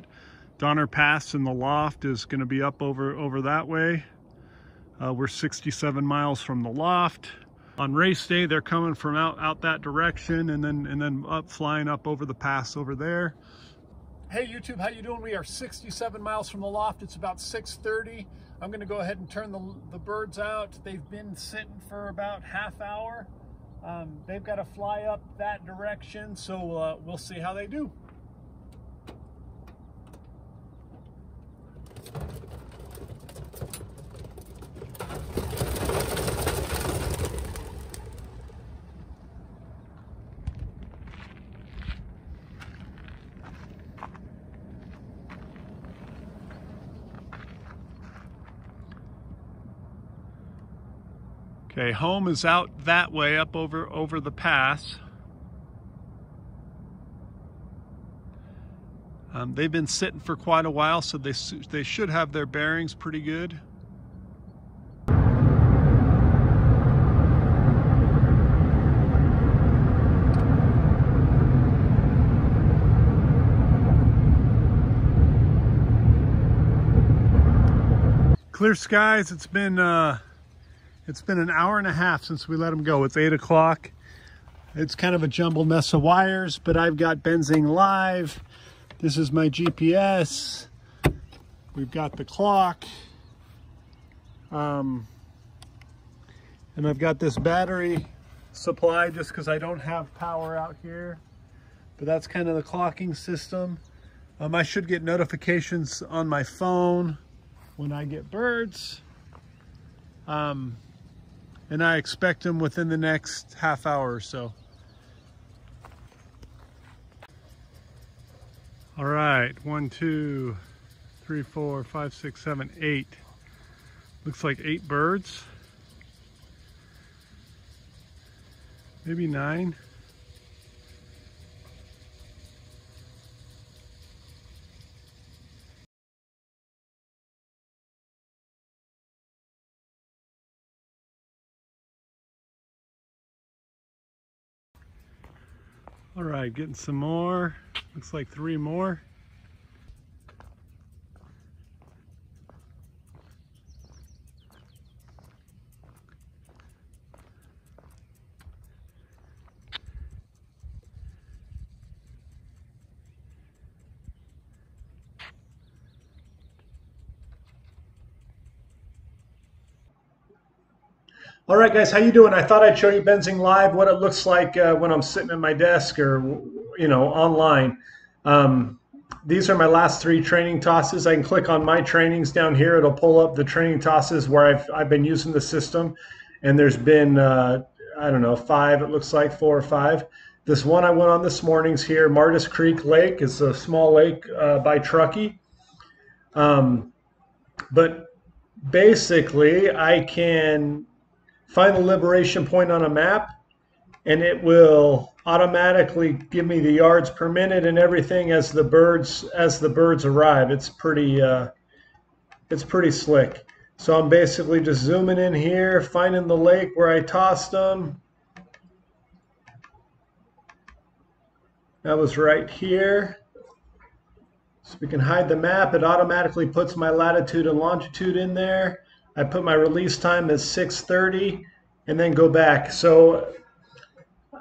where. Donner Pass in the loft is going to be up over, over that way. Uh, we're 67 miles from the loft. On race day, they're coming from out, out that direction and then, and then up flying up over the pass over there. Hey YouTube, how you doing? We are 67 miles from the loft. It's about 6.30. I'm gonna go ahead and turn the, the birds out. They've been sitting for about half hour. Um, they've got to fly up that direction, so uh, we'll see how they do. Okay, home is out that way, up over, over the pass. Um, they've been sitting for quite a while, so they, they should have their bearings pretty good. Clear skies, it's been uh, it's been an hour and a half since we let them go. It's eight o'clock. It's kind of a jumbled mess of wires, but I've got Benzing Live. This is my GPS. We've got the clock. Um, and I've got this battery supply just because I don't have power out here. But that's kind of the clocking system. Um, I should get notifications on my phone when I get birds. Um, and I expect them within the next half hour or so. All right, one, two, three, four, five, six, seven, eight. Looks like eight birds. Maybe nine. All right, getting some more. Looks like three more. All right, guys, how you doing? I thought I'd show you Benzing Live, what it looks like uh, when I'm sitting at my desk or, you know, online. Um, these are my last three training tosses. I can click on my trainings down here. It'll pull up the training tosses where I've, I've been using the system. And there's been, uh, I don't know, five, it looks like four or five. This one I went on this morning's here, Martis Creek Lake. is a small lake uh, by Truckee. Um, but basically, I can find the liberation point on a map and it will automatically give me the yards per minute and everything as the birds as the birds arrive. It's pretty uh, it's pretty slick. So I'm basically just zooming in here finding the lake where I tossed them. That was right here. So we can hide the map it automatically puts my latitude and longitude in there I put my release time as 6:30 and then go back. So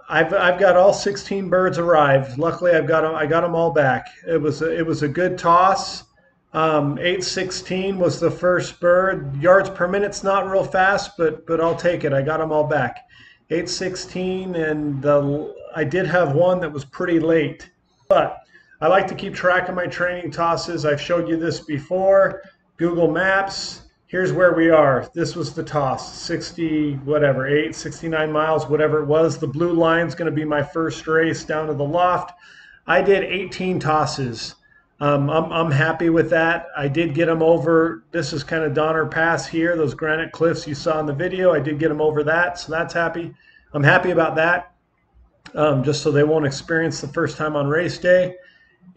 I've I've got all 16 birds arrived. Luckily, I've got them. I got them all back. It was a, it was a good toss. Um, 816 was the first bird. Yards per minute's not real fast, but but I'll take it. I got them all back. 816, and the I did have one that was pretty late, but I like to keep track of my training tosses. I've showed you this before. Google Maps here's where we are. This was the toss, 60, whatever, 8, 69 miles, whatever it was. The blue line's going to be my first race down to the loft. I did 18 tosses. Um, I'm, I'm happy with that. I did get them over. This is kind of Donner Pass here, those granite cliffs you saw in the video. I did get them over that, so that's happy. I'm happy about that, um, just so they won't experience the first time on race day.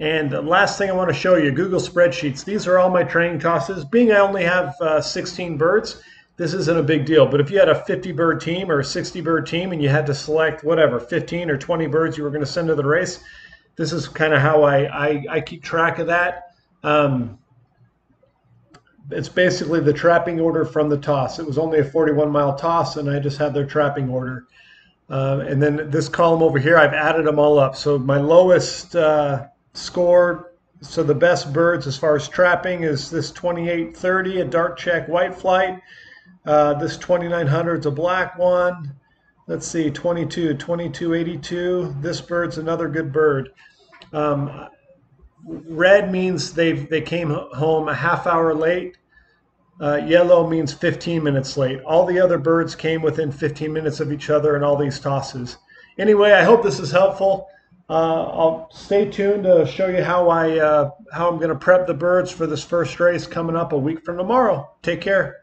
And the last thing I want to show you, Google spreadsheets. These are all my training tosses. Being I only have uh, 16 birds, this isn't a big deal. But if you had a 50 bird team or a 60 bird team and you had to select whatever, 15 or 20 birds you were going to send to the race, this is kind of how I, I, I keep track of that. Um, it's basically the trapping order from the toss. It was only a 41 mile toss, and I just had their trapping order. Uh, and then this column over here, I've added them all up. So my lowest uh, score, so the best birds as far as trapping is this 2830, a dark check white flight. Uh, this 2900 is a black one. Let's see, 22, 2282. This bird's another good bird. Um, red means they they came home a half hour late. Uh, yellow means 15 minutes late. All the other birds came within 15 minutes of each other in all these tosses. Anyway, I hope this is helpful. Uh, I'll stay tuned to show you how I uh, how I'm going to prep the birds for this first race coming up a week from tomorrow. Take care.